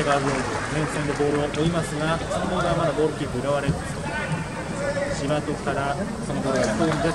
手側の前線でボールを追いますがそのボールはまだボールキープ浦和レッズ。島戸からそのボールが飛んで